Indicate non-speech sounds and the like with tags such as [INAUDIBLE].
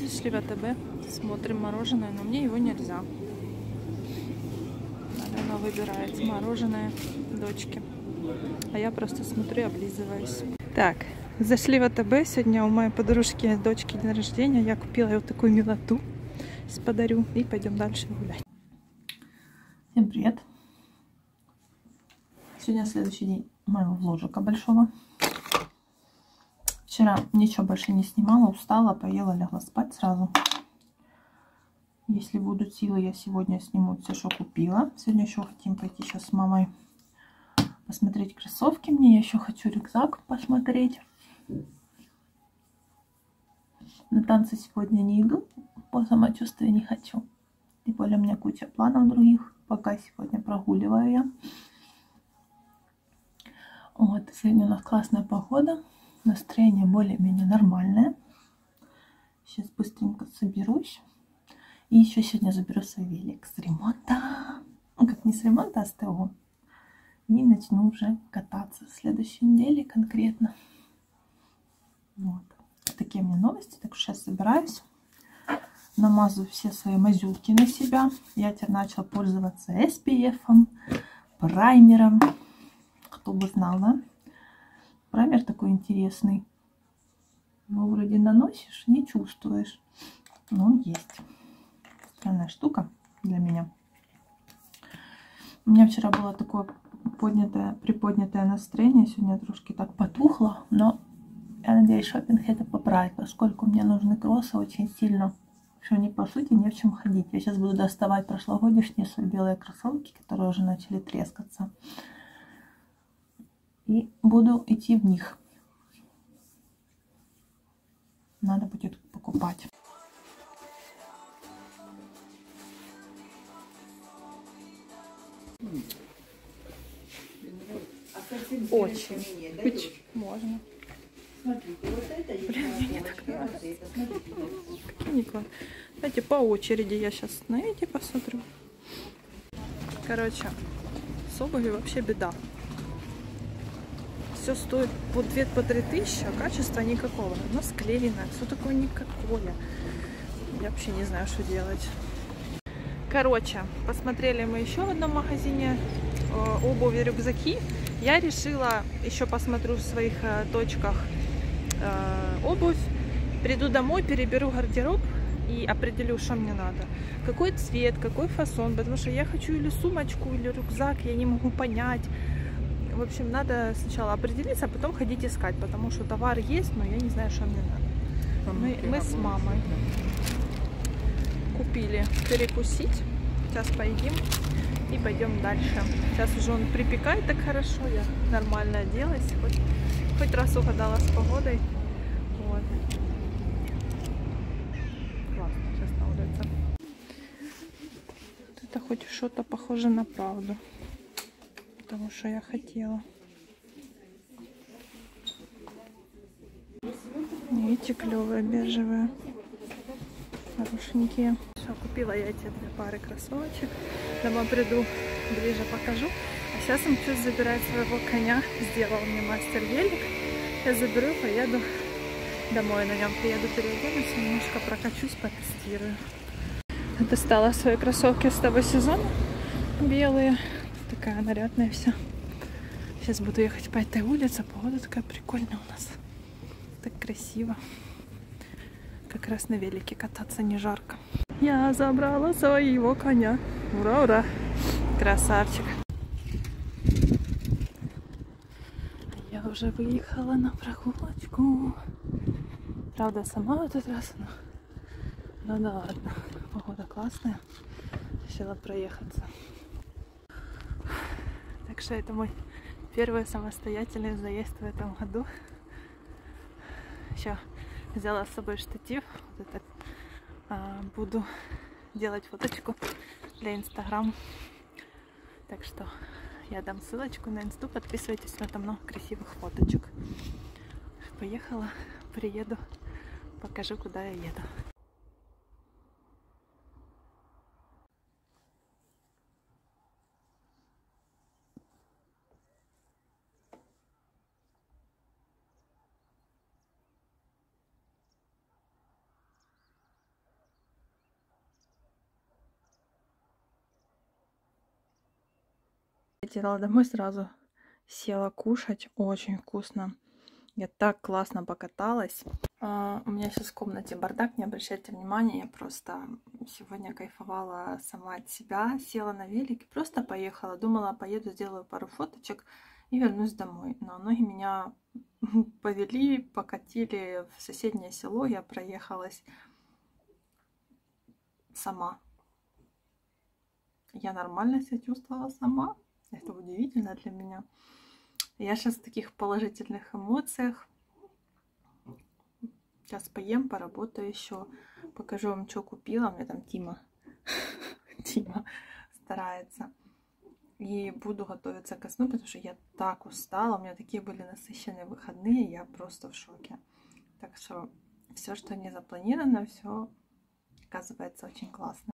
Пришли в АТБ, смотрим мороженое, но мне его нельзя. Она выбирает мороженое дочке. А я просто смотрю облизываюсь. Так, зашли в АТБ. Сегодня у моей подружки дочки день рождения. Я купила вот такую милоту. Подарю. И пойдем дальше гулять. Всем привет. Сегодня следующий день моего вложика большого. Вчера ничего больше не снимала, устала, поела, лягла спать сразу. Если будут силы, я сегодня сниму все, что купила. Сегодня еще хотим пойти сейчас с мамой посмотреть кроссовки. Мне я еще хочу рюкзак посмотреть. На танцы сегодня не иду, по самочувствию не хочу. Тем более у меня куча планов других. Пока сегодня прогуливаю я. Вот, сегодня у нас классная погода. Настроение более-менее нормальное. Сейчас быстренько соберусь. И еще сегодня заберу свой велик с ремонта. Ну, как не с ремонта, а с ТО. И начну уже кататься в следующей неделе конкретно. Вот. Такие у меня новости. Так что сейчас собираюсь. Намазываю все свои мазюлки на себя. Я теперь начала пользоваться SPF, праймером. Кто бы знал, да? Праймер такой интересный. Его вроде наносишь, не чувствуешь. Но он есть странная штука для меня. У меня вчера было такое поднятое, приподнятое настроение. Сегодня трошки так потухло, но я надеюсь, шопинг это поправит, поскольку мне нужны кроссы очень сильно. Что они по сути не в чем ходить. Я сейчас буду доставать прошлогодние свои белые кроссовки, которые уже начали трескаться. И буду идти в них. Надо будет покупать. Очень. Очень. Можно. Смотрите, вот это Блин, мне так нравится. Какие не Давайте по очереди я сейчас на эти посмотрю. Короче, с обувью вообще беда. Все стоит по 2 по 3 тысячи, а качества никакого. Оно склеенное, все такое никакое. Я вообще не знаю, что делать. Короче, посмотрели мы еще в одном магазине э, обуви, рюкзаки. Я решила еще посмотрю в своих э, точках э, обувь. Приду домой, переберу гардероб и определю, что мне надо. Какой цвет, какой фасон, потому что я хочу или сумочку, или рюкзак, я не могу понять. В общем, надо сначала определиться, а потом ходить искать, потому что товар есть, но я не знаю, что мне надо. Мы, мы с мамой купили перекусить. Сейчас поедим и пойдем дальше. Сейчас уже он припекает так хорошо, я нормально оделась, хоть, хоть раз угадала с погодой. Вот. Классно сейчас на улице. Это хоть что-то похоже на правду. Потому что я хотела. Эти клевые бежевые. Хорошенькие. Все, купила я эти две пары кроссовочек. Дома приду, ближе покажу. А сейчас им чуть забирать своего коня. Сделал мне мастер велик. Я заберу, поеду домой на нем. Приеду, переоденусь, немножко прокачусь, потестирую. Достала свои кроссовки с того сезона. Белые. Такая нарядная вся. Сейчас буду ехать по этой улице. Погода такая прикольная у нас. Так красиво. Как раз на велике кататься не жарко. Я забрала своего коня. Ура, ура. Красавчик. Я уже выехала на прогулочку. Правда, сама в этот раз, но... Ну да ладно. Погода классная. Решила проехаться. Так что это мой первый самостоятельный заезд в этом году. Еще взяла с собой штатив. Вот этот а, буду делать фоточку для инстаграм. Так что я дам ссылочку на инсту, подписывайтесь, на там много красивых фоточек. Поехала, приеду, покажу, куда я еду. Летела домой сразу, села кушать, очень вкусно. Я так классно покаталась. Uh, у меня сейчас в комнате бардак, не обращайте внимания, я просто сегодня кайфовала сама от себя, села на велик и просто поехала. Думала, поеду, сделаю пару фоточек и вернусь домой. Но ноги меня [LAUGHS] повели, покатили в соседнее село, я проехалась сама. Я нормально себя чувствовала сама. Это удивительно для меня. Я сейчас в таких положительных эмоциях. Сейчас поем, поработаю еще. Покажу вам, что купила. Мне там Тима. [LAUGHS] Тима старается. И буду готовиться ко сну, потому что я так устала. У меня такие были насыщенные выходные. Я просто в шоке. Так что все, что не запланировано, все оказывается очень классно.